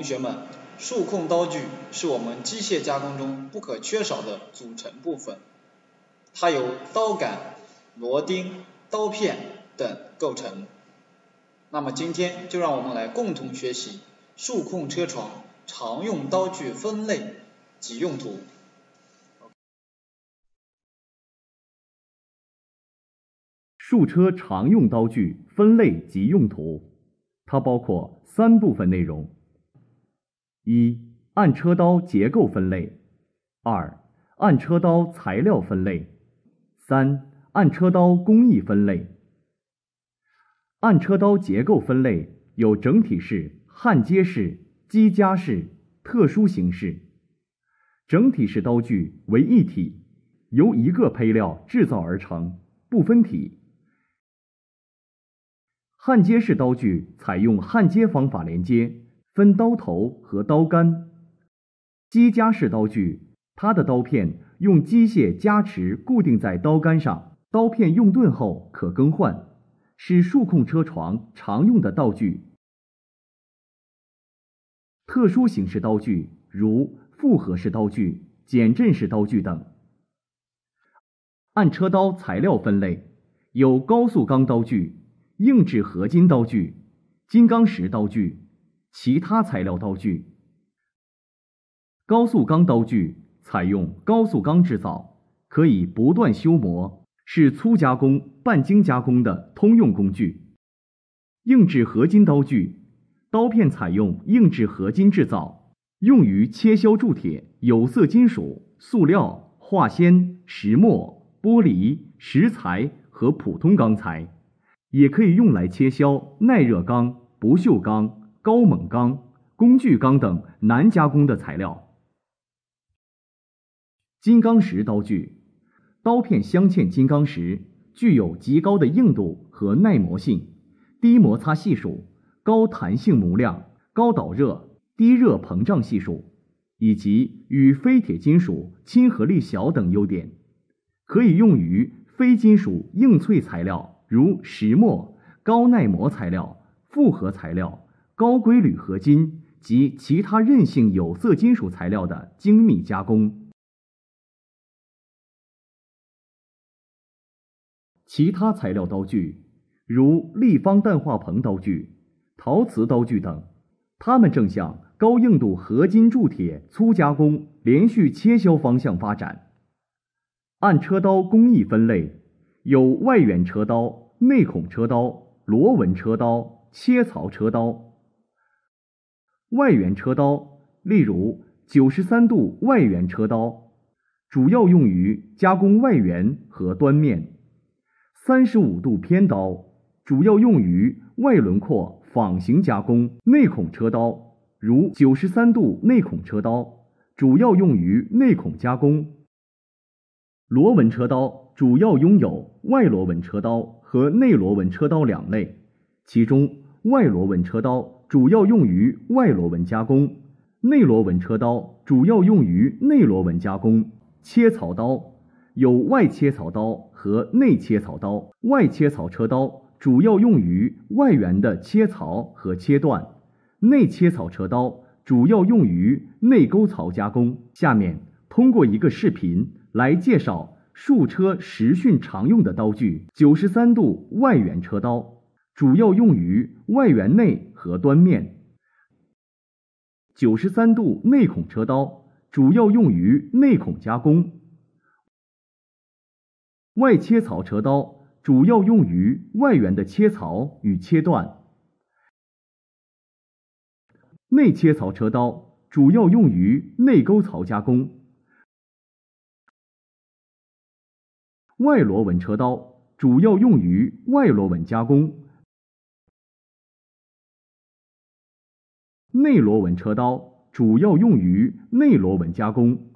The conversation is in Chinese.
同学们，数控刀具是我们机械加工中不可缺少的组成部分，它由刀杆、螺钉、刀片等构成。那么今天就让我们来共同学习数控车床常用刀具分类及用途。数车常用刀具分类及用途，它包括三部分内容：一、按车刀结构分类；二、按车刀材料分类；三、按车刀工艺分类。按车刀结构分类有整体式、焊接式、机夹式、特殊形式。整体式刀具为一体，由一个胚料制造而成，不分体。焊接式刀具采用焊接方法连接，分刀头和刀杆。机夹式刀具，它的刀片用机械夹持固定在刀杆上，刀片用钝后可更换。是数控车床常用的道具。特殊形式刀具如复合式刀具、减震式刀具等。按车刀材料分类有高速钢刀具、硬质合金刀具、金刚石刀具、其他材料刀具。高速钢刀具采用高速钢制造，可以不断修磨。是粗加工、半精加工的通用工具。硬质合金刀具，刀片采用硬质合金制造，用于切削铸铁、有色金属、塑料、化纤、石墨、玻璃、石材和普通钢材，也可以用来切削耐热钢、不锈钢、高锰钢、工具钢等难加工的材料。金刚石刀具。刀片镶嵌金刚石，具有极高的硬度和耐磨性，低摩擦系数、高弹性模量、高导热、低热膨胀系数，以及与非铁金属亲和力小等优点，可以用于非金属硬脆材料，如石墨、高耐磨材料、复合材料、高硅铝合金及其他韧性有色金属材料的精密加工。其他材料刀具，如立方氮化硼刀具、陶瓷刀具等，它们正向高硬度合金铸铁粗加工、连续切削方向发展。按车刀工艺分类有外圆车刀、内孔车刀、螺纹车刀、切槽车刀。外圆车刀，例如九十三度外圆车刀，主要用于加工外圆和端面。三十五度偏刀主要用于外轮廓仿形加工，内孔车刀如九十三度内孔车刀主要用于内孔加工。螺纹车刀主要拥有外螺纹车刀和内螺纹车刀两类，其中外螺纹车刀主要用于外螺纹加工，内螺纹车刀主要用于内螺纹加工。切槽刀有外切槽刀。和内切槽刀，外切槽车刀主要用于外缘的切槽和切断，内切槽车刀主要用于内沟槽加工。下面通过一个视频来介绍数车实训常用的刀具：九十三度外圆车刀主要用于外圆内和端面；九十三度内孔车刀主要用于内孔加工。外切槽车刀主要用于外圆的切槽与切断，内切槽车刀主要用于内沟槽加工，外螺纹车刀主要用于外螺纹加工，内螺纹车刀主要用于内螺纹加工。